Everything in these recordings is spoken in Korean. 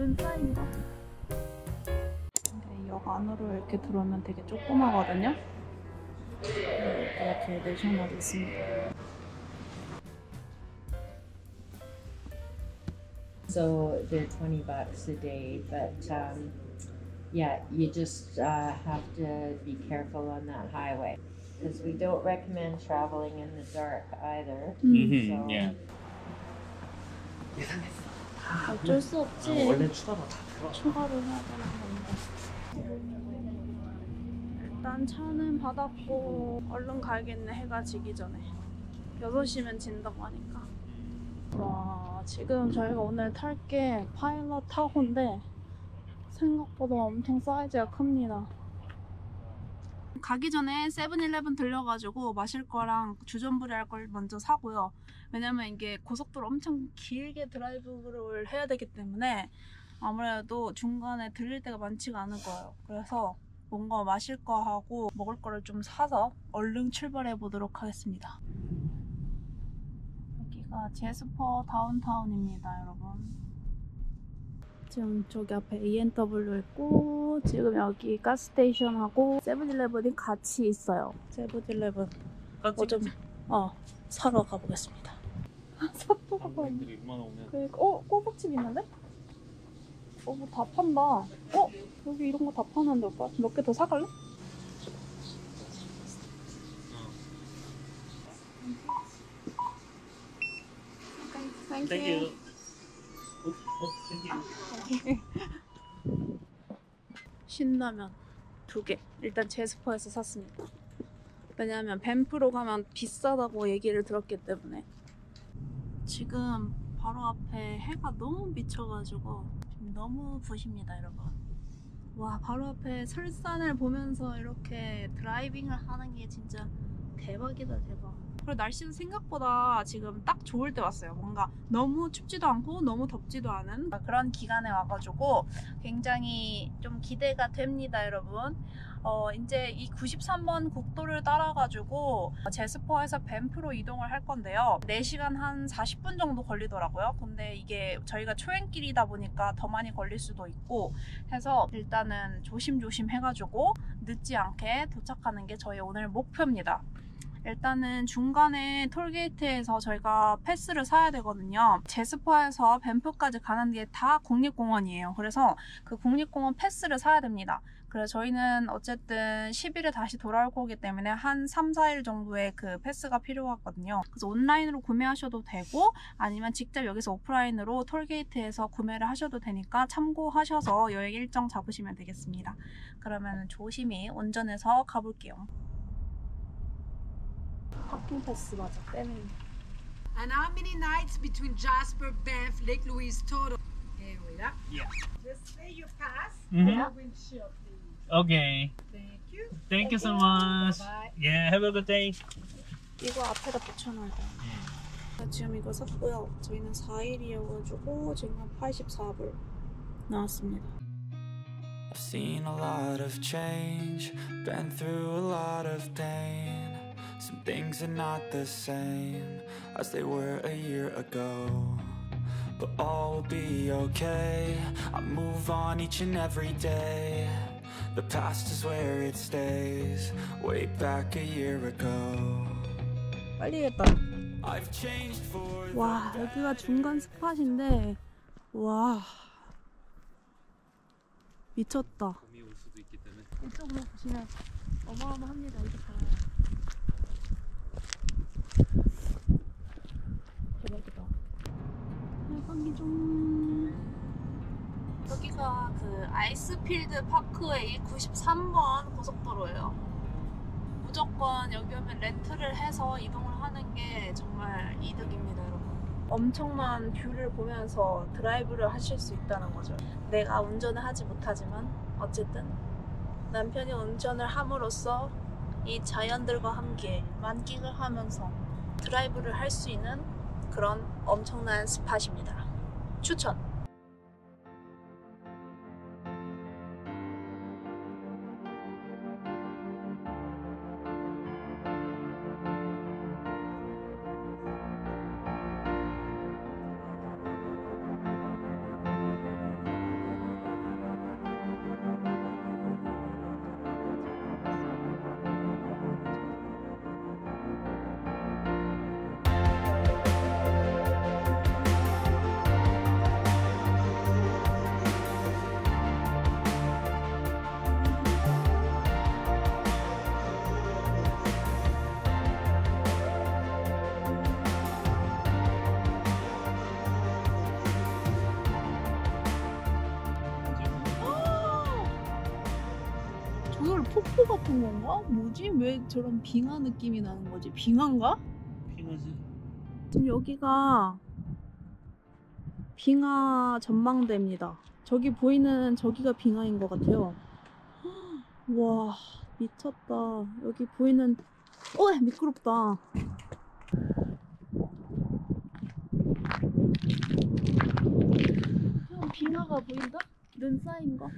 골든 사인이다. 근데 역 안으로 이렇게 들어오면 되게 조그마거든요. 네, 이렇게 내셔널이 있습니다. So they're 20 bucks a day, but um, yeah, you just uh, have to be careful on that highway because we don't recommend traveling in the dark either. Mm-hmm. So yeah. 어쩔 수 없지. 원래 추가로 다 들어. 추가로 해야 되는 건데. 일단 차는 받았고 얼른 가야겠네 해가 지기 전에 6시면 진다고 하니까 와 지금 저희가 오늘 탈 게 파일럿 타호인데 생각보다 엄청 사이즈가 큽니다 가기 전에 세븐일레븐 들려가지고 마실 거랑 주전부리 할 걸 먼저 사고요 왜냐면 이게 고속도로 엄청 길게 드라이브를 해야 되기 때문에 아무래도 중간에 들릴 때가 많지가 않을 거예요. 그래서 뭔가 마실 거 하고 먹을 거를 좀 사서 얼른 출발해 보도록 하겠습니다. 여기가 제스퍼 다운타운입니다, 여러분. 지금 저기 앞에 ENW 있고 지금 여기 가스스테이션하고 세븐일레븐이 같이 있어요. 세븐일레븐 뭐좀 어, 사러 가보겠습니다. 사또가 얼마나 오면 그러니까 어 꼬북집 있는데? 어 뭐 다 판다. 어 여기 이런 거 다 파는데 오빠 몇 개 더 사갈래? 땡큐. 어, 어, 땡큐. 신라면 두 개. 일단 제스퍼에서 샀습니다. 왜냐하면 밴프로 가면 비싸다고 얘기를 들었기 때문에. 지금 바로 앞에 해가 너무 미쳐가지고 지금 너무 부십니다, 여러분. 와, 바로 앞에 설산을 보면서 이렇게 드라이빙을 하는 게 진짜 대박이다, 대박. 그리고 날씨도 생각보다 지금 딱 좋을 때 왔어요. 뭔가 너무 춥지도 않고 너무 덥지도 않은 그런 기간에 와가지고 굉장히 좀 기대가 됩니다, 여러분. 어, 이제 이 93번 국도를 따라가지고 제스퍼에서 밴프로 이동을 할 건데요. 4시간 한 40분 정도 걸리더라고요. 근데 이게 저희가 초행길이다 보니까 더 많이 걸릴 수도 있고 해서 일단은 조심조심 해가지고 늦지 않게 도착하는 게 저희 오늘 목표입니다. 일단은 중간에 톨게이트에서 저희가 패스를 사야 되거든요. 제스퍼에서 밴프까지 가는 게 다 국립공원이에요. 그래서 그 국립공원 패스를 사야 됩니다. 그래서 저희는 어쨌든 10일에 다시 돌아올 거기 때문에 한 3, 4일 정도의 그 패스가 필요하거든요. 그래서 온라인으로 구매하셔도 되고 아니면 직접 여기서 오프라인으로 톨게이트에서 구매를 하셔도 되니까 참고하셔서 여행 일정 잡으시면 되겠습니다. 그러면 조심히 운전해서 가볼게요. 파킹 패스 맞아, 빼면 And how many nights between Jasper, Banff, Lake Louise total? Here we are. Yeah. Just say your pass Mhm. on the windshield, please. Okay. Thank you. Thank you so much. Bye-bye. Yeah, have a good day. 이거 앞에다 붙여놔야 돼. 지금 이거 샀고요. 저희는 4일이어가지고 지금 84불 나왔습니다. I've seen a lot of change, been through a lot of pain. Some things are not the same as they were a year ago. But all will be okay. I move on each and every day. The past is where it stays, way back a year ago. 빨리겠다. I've changed for the 와 여기가 중간 스팟인데 와 미쳤다. 봄이 올 수도 있기 때문에. 이쪽으로 보시면 어마어마합니다. 이게 다 대박이다. 대박이 좀. 여기가 그 아이스필드 파크웨이 93번 고속도로예요. 무조건 여기 오면 렌트를 해서 이동을 하는 게 정말 이득입니다, 여러분. 엄청난 view를 보면서 드라이브를 하실 수 있다는 거죠. 내가 운전을 하지 못하지만 어쨌든 남편이 운전을 함으로써 이 자연들과 함께 만끽을 하면서 드라이브를 할 수 있는 그런 엄청난 스팟입니다. 추천! 폭포 같은 건가? 뭐지? 왜 저런 빙하 느낌이 나는 거지? 빙하인가? 핑하지? 지금 여기가 빙하 전망대입니다. 저기 보이는 저기가 빙하인 것 같아요. 와 미쳤다. 여기 보이는 어 미끄럽다. 형 빙하가 보인다? 눈 쌓인 거.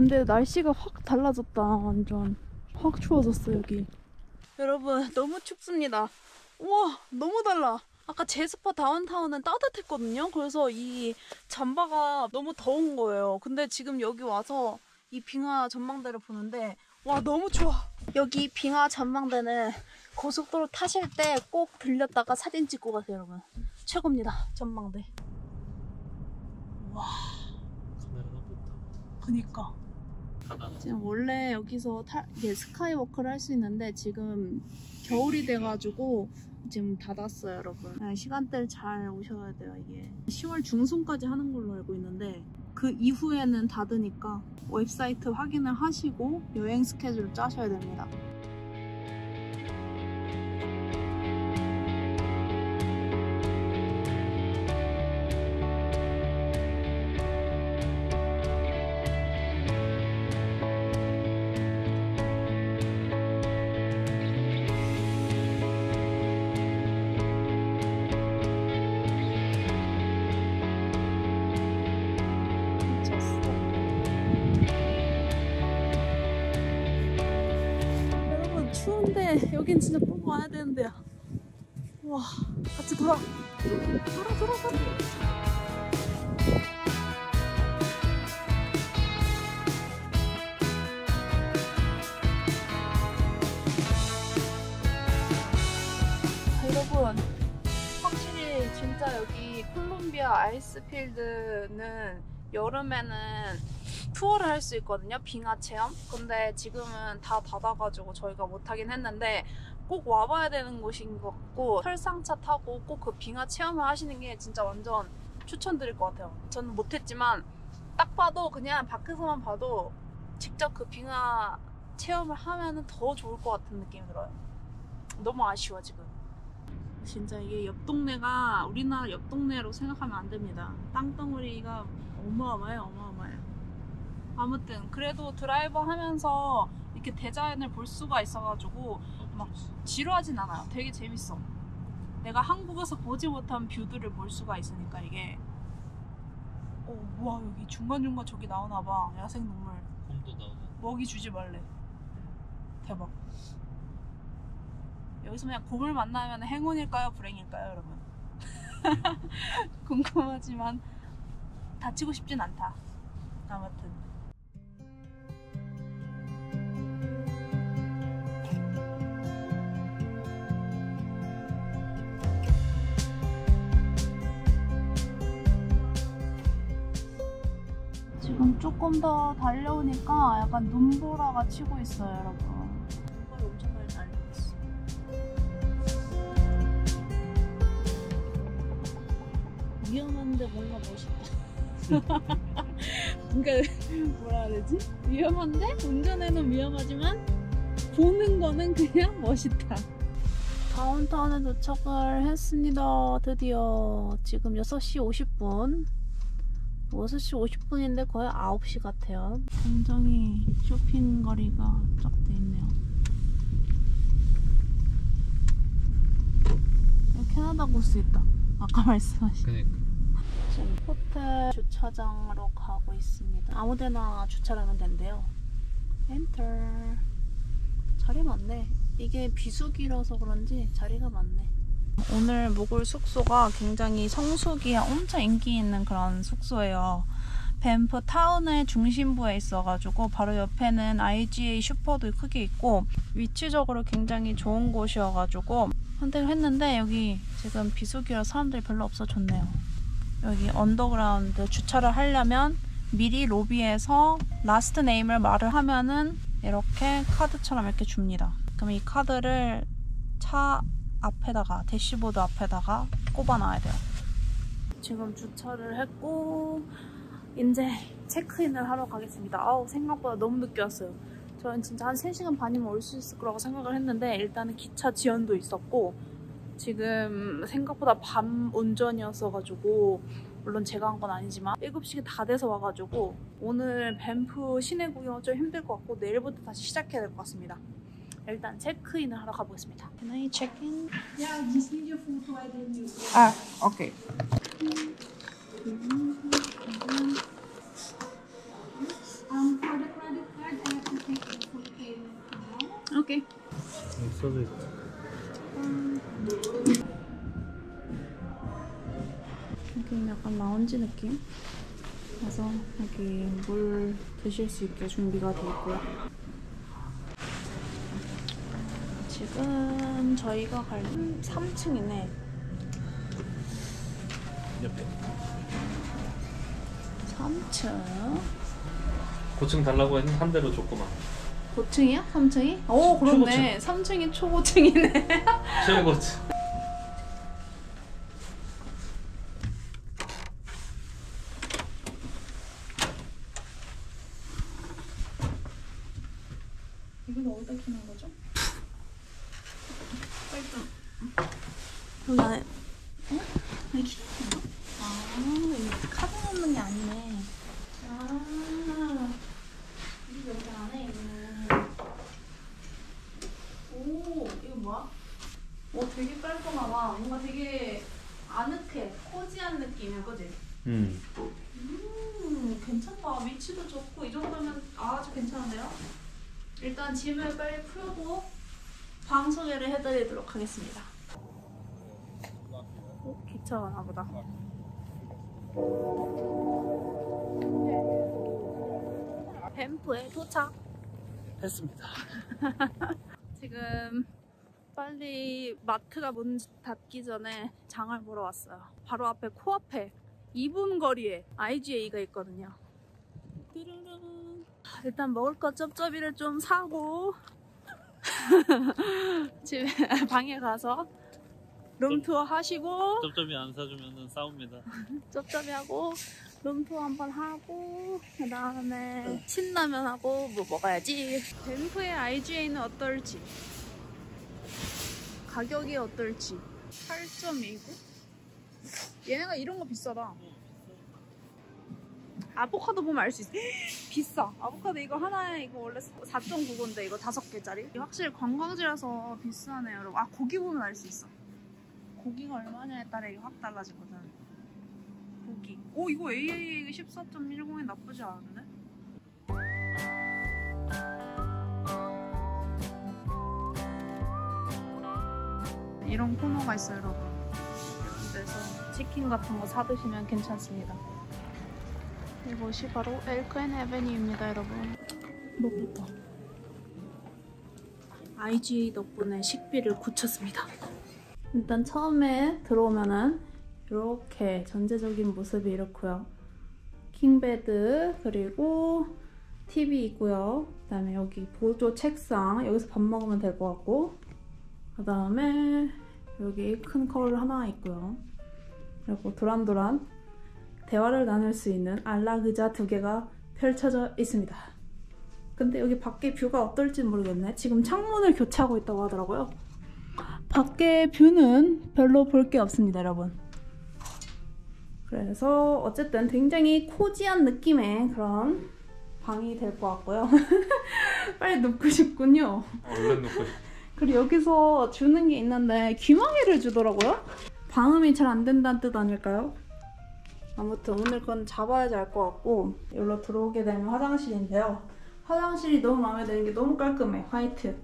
근데 날씨가 확 달라졌다 완전 확 추워졌어 여기. 여러분 너무 춥습니다. 우와 너무 달라. 아까 제스퍼 다운타운은 따뜻했거든요. 그래서 이 잠바가 너무 더운 거예요. 근데 지금 여기 와서 이 빙하 전망대를 보는데 와 너무 좋아. 여기 빙하 전망대는 고속도로 타실 때 꼭 들렸다가 사진 찍고 가세요, 여러분. 최고입니다. 전망대. 카메라가 못다 그니까. 지금 원래 여기서 타, 이게 skywalk를 할 수 있는데 지금 겨울이 돼가지고 지금 닫았어요, 여러분. 네, 시간대를 잘 오셔야 돼요, 이게. 10월 중순까지 하는 걸로 알고 있는데 그 이후에는 닫으니까 웹사이트 확인을 하시고 여행 스케줄 짜셔야 됩니다. 추운데 여긴 진짜 꼭 와야 되는데요. 와 같이 돌아. 돌아 돌아 돌아. 여러분 확실히 진짜 여기 콜롬비아 아이스필드는 여름에는 투어를 할 수 있거든요. 빙하 체험. 근데 지금은 다 닫아가지고 저희가 못하긴 했는데 꼭 와봐야 되는 곳인 것 같고 설상차 타고 꼭 그 빙하 체험을 하시는 게 진짜 완전 추천드릴 것 같아요. 저는 못했지만 딱 봐도 그냥 밖에서만 봐도 직접 그 빙하 체험을 하면은 더 좋을 것 같은 느낌이 들어요. 너무 아쉬워 지금. 진짜 이게 옆 동네가 우리나라 옆 동네로 생각하면 안 됩니다. 땅덩어리가 어마어마해요, 어마어마해요. 아무튼 그래도 드라이버 하면서 이렇게 대자연을 볼 수가 있어가지고 막 지루하진 않아요. 되게 재밌어. 내가 한국에서 보지 못한 뷰들을 볼 수가 있으니까 이게. 어, 와 여기 중간중간 저기 나오나봐. 야생동물. 곰도 나오고. 먹이 주지 말래. 대박. 여기서 그냥 곰을 만나면 행운일까요? 불행일까요? 여러분? 궁금하지만 다치고 싶진 않다. 아무튼 조금 더 달려오니까 약간 눈보라가 치고 있어요, 여러분. 눈보라 엄청 많이 날리고 있어. 위험한데 뭔가 멋있다. 뭔가 뭐라 해야 되지? 위험한데 운전에는 위험하지만 보는 거는 그냥 멋있다. 다운타운에 도착을 했습니다. 드디어 지금 6시 50분. 6시 50분인데 거의 9시 같아요. 굉장히 쇼핑 거리가 쫙 돼 있네요. 여기 캐나다 구스 있다. 아까 말씀하신. 그니까 지금 호텔 주차장으로 가고 있습니다. 아무데나 주차를 하면 된대요. 엔터. 자리 많네. 이게 비수기라서 그런지 자리가 많네. 오늘 묵을 숙소가 굉장히 성수기에 엄청 인기 있는 그런 숙소예요. 밴프 타운의 중심부에 있어가지고 바로 옆에는 IGA 슈퍼도 크게 있고 위치적으로 굉장히 좋은 곳이어가지고 선택을 했는데 여기 지금 비수기라 사람들이 별로 없어 좋네요. 여기 언더그라운드 주차를 하려면 미리 로비에서 last name을 말을 하면은 이렇게 카드처럼 이렇게 줍니다. 그럼 이 카드를 차 앞에다가 대시보드 앞에다가 꼽아놔야 돼요. 지금 주차를 했고 이제 체크인을 하러 가겠습니다. 아우 생각보다 너무 늦게 왔어요. 저는 진짜 한 3시간 반이면 올 수 있을 거라고 생각을 했는데 일단은 기차 지연도 있었고 지금 생각보다 밤 운전이었어가지고 물론 제가 한 건 아니지만 7시 다 돼서 와가지고 오늘 밴프 시내 구경 좀 힘들 것 같고 내일부터 다시 시작해야 될 것 같습니다. 일단 체크인을 하러 가보겠습니다. Can I check in? Yeah, just need your photo ID. 아, 오케이. Um, for the credit card, I have to take the full payment now. 오케이. 여기 써져 있다. 여기 약간 라운지 느낌? 그래서 여기 물 드실 수 있게 준비가 되어 있고요. 지금 저희가 갈 3층이네. 옆에. 3층. 고층 달라고 해서 한 대로 줬구만. 고층이야? 3층이? 오, 그렇네. 3층이 초고층이네. 최고층. 이걸 어디다 키는 거죠? 일단 여기 안에 어? 여기 키는 건가? 아 이거 카드 넣는 게 아니네 아 이게 여기 안에 있는 오 이거 뭐야? 오 되게 뭔가 되게 아늑해 코지한 느낌이야 그지? 음. 음 괜찮다 위치도 좋고 이 정도면 아주 괜찮은데요? 일단 짐을 빨리 풀고 방 소개를 해드리도록 하겠습니다. 어, 기차가 가나 보다. 밴프에 도착. 했습니다. 지금 빨리 마트가 문 닫기 전에 장을 보러 왔어요. 바로 앞에 코앞에 2분 거리에 IGA가 있거든요. 뚜루룬. 일단 먹을 것 쩝쩝이를 좀 사고 집에 방에 가서 룸투어 하시고 쩝쩝이 안 사주면 싸웁니다. 쩝쩝이 하고 룸투어 한번 하고 그 다음에 신라면 하고 뭐 먹어야지 밴프의 IGA는 어떨지 가격이 어떨지. 8.29 얘네가 이런 거 비싸다. 아보카도 보면 알 수 있어. 비싸. 아보카도 이거 하나에 이거 원래 4.99인데 이거 다섯 개짜리? 확실히 관광지라서 비싸네 여러분. 아 고기 보면 알 수 있어. 고기가 얼마냐에 따라 이게 확 달라지거든. 고기. 오 이거 AAA 14.10이 나쁘지 않은데? 이런 코너가 있어요 여러분. 이런 데서 치킨 같은 거 사드시면 괜찮습니다. 이곳이 바로 Elk and Avenue입니다 여러분. 먹겠다. IGA 덕분에 식비를 굳혔습니다. 일단 처음에 들어오면은 이렇게 전체적인 모습이 이렇고요. king bed 그리고 TV 있고요. 그 다음에 여기 보조 책상 여기서 밥 먹으면 될 것 같고 그 다음에 여기 큰 거울 하나 있고요. 그리고 도란도란 대화를 나눌 수 있는 안락 의자 두 개가 펼쳐져 있습니다. 근데 여기 밖에 뷰가 어떨지 모르겠네. 지금 창문을 교체하고 있다고 하더라고요. 밖에 뷰는 별로 볼 게 없습니다, 여러분. 그래서 어쨌든 굉장히 코지한 느낌의 그런 방이 될 것 같고요. 빨리 눕고 싶군요. 얼른 놓고 그리고 여기서 주는 게 있는데 귀마개를 주더라고요. 방음이 잘 안 된다는 뜻 아닐까요? 아무튼 오늘 건 잡아야지 알 것 같고 여기로 들어오게 되면 화장실인데요. 화장실이 너무 마음에 드는 게 너무 깔끔해. 화이트.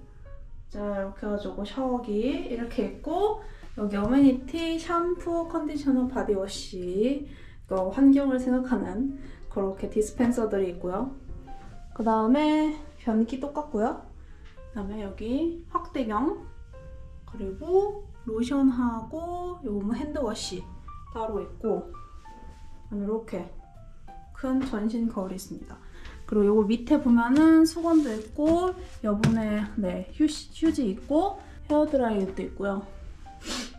자 이렇게 해가지고 샤워기 이렇게 있고 여기 amenity 샴푸, 컨디셔너, 바디워시 또 환경을 생각하는 그렇게 디스펜서들이 있고요. 그 다음에 변기 똑같고요. 그 다음에 여기 확대경 그리고 로션하고 요거 뭐 핸드워시 따로 있고 그다음에 이렇게 큰 전신 거울이 있습니다. 그리고 요거 밑에 보면은 수건도 있고 여분의 네, 휴지, 휴지 있고 헤어드라이어도 있고요.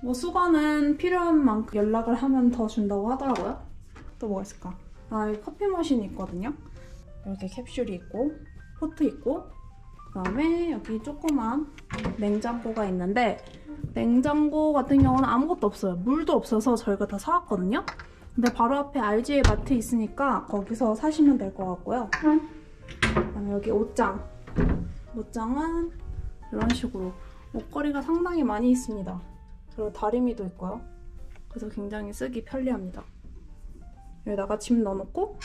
뭐 수건은 필요한 만큼 연락을 하면 더 준다고 하더라고요. 또 뭐가 있을까? 아, 이 커피 머신이 있거든요. 이렇게 캡슐이 있고 포트 있고 그다음에 여기 조그만 냉장고가 있는데 냉장고 같은 경우는 아무것도 없어요. 물도 없어서 저희가 다 사왔거든요. 근데 바로 앞에 RGA 마트 있으니까 거기서 사시면 될 것 같고요. 그다음에 여기 옷장. 옷장은 이런 식으로 옷걸이가 상당히 많이 있습니다. 그리고 다리미도 있고요. 그래서 굉장히 쓰기 편리합니다. 여기다가 짐 넣어놓고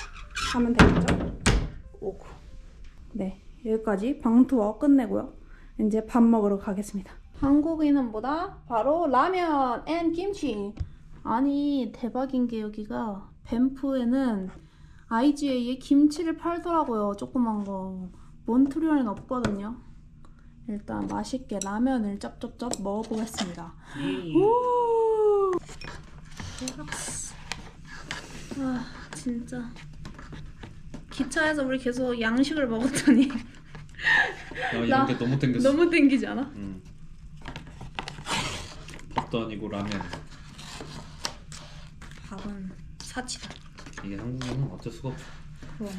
하면 되겠죠? 오고. 네, 여기까지 방 투어 끝내고요. 이제 밥 먹으러 가겠습니다. 한국인은보다 바로 라면 and 김치. 아니 대박인 게 여기가 밴프에는 IGA에 김치를 팔더라고요. 조그만 거. 몬트리올엔 없거든요. 일단 맛있게 라면을 쩝쩝쩝 먹어보겠습니다. 오! 대박. 아 진짜 기차에서 우리 계속 양식을 먹었더니 야, 나- 이런 게 너무 땡겼어. 너무 땡기지 않아? 응. 밥도 아니고 라면. 밥은 사치다. 이게 한국인은 어쩔 수가 없어. 그럼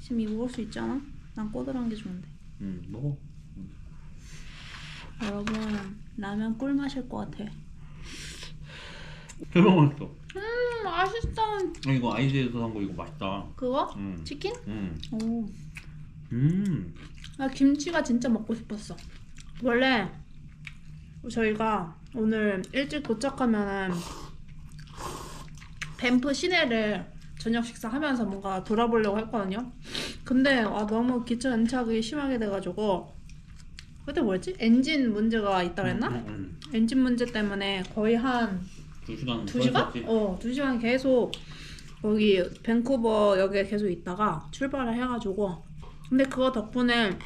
지금 이거 먹을 수 있잖아. 난 꼬들한 게 좋은데. 응, 먹어. 여러분 라면 꿀 마실 것 같아. 대박 맛있어. 음 맛있어. 아, 이거 아이디에서 산 거 이거 맛있다. 그거? 응. 치킨? 응. 오. 음. 나 김치가 진짜 먹고 싶었어. 원래 저희가 오늘 일찍 도착하면은 밴프 시내를 저녁 식사하면서 뭔가 돌아보려고 했거든요. 근데 아, 너무 기차 연착이 심하게 돼가지고 그때 뭐였지? 엔진 문제가 있다고 했나? 응, 응, 엔진 문제 때문에 거의 한 응. 두 시간. 두 시간? 어, 두 시간 계속 거기 밴쿠버 역에 계속 있다가 출발을 해가지고 근데 그거 덕분에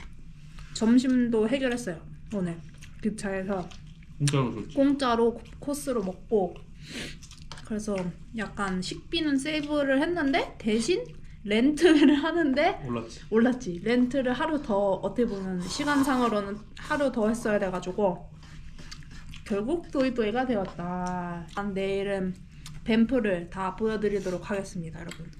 점심도 해결했어요 오늘 기차에서 공짜로 줬지. 공짜로 코스로 먹고 그래서 약간 식비는 세이브를 했는데 대신 렌트를 하는데 올랐지. 올랐지 렌트를 하루 더 어떻게 보면 시간상으로는 하루 더 했어야 돼가지고 결국 도이도이가 되었다. 난 내일은 밴프를 다 보여드리도록 하겠습니다 여러분.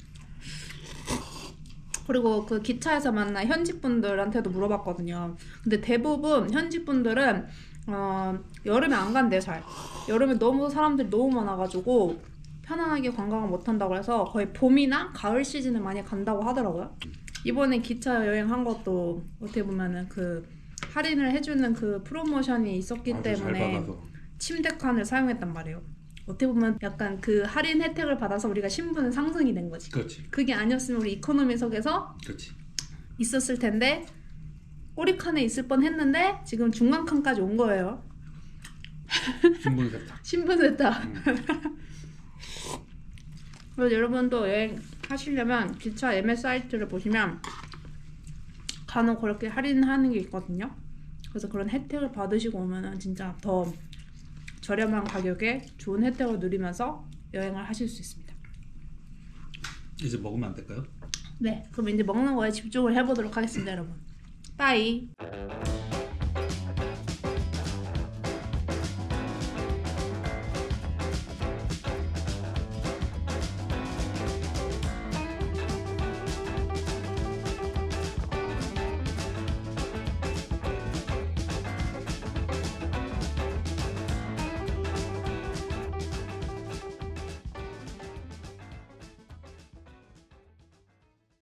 그리고 그 기차에서 만난 현직 분들한테도 물어봤거든요. 근데 대부분 현직 분들은 어, 여름에 안 간대요 잘. 여름에 너무 사람들이 너무 많아가지고 편안하게 관광을 못 한다고 해서 거의 봄이나 가을 시즌에 많이 간다고 하더라고요. 이번에 기차 여행 한 것도 어떻게 보면은 그 할인을 해주는 그 프로모션이 있었기 때문에 받아서. 침대 칸을 사용했단 말이에요. 어떻게 보면 약간 그 할인 혜택을 받아서 우리가 신분 상승이 된 거지. 그렇지. 그게 아니었으면 우리 이코노미석에서 그렇지. 있었을 텐데 꼬리 칸에 있을 뻔 했는데 지금 중간 칸까지 온 거예요. 신분 세탁. 신분 세탁. 음. 그래서 여러분도 여행 하시려면 기차 예매 사이트를 보시면 간혹 그렇게 할인하는 게 있거든요. 그래서 그런 혜택을 받으시고 오면은 진짜 더 저렴한 가격에 좋은 혜택을 누리면서 여행을 하실 수 있습니다. 이제 먹으면 안 될까요? 네, 그럼 이제 먹는 거에 집중을 해보도록 하겠습니다, 여러분. 빠이.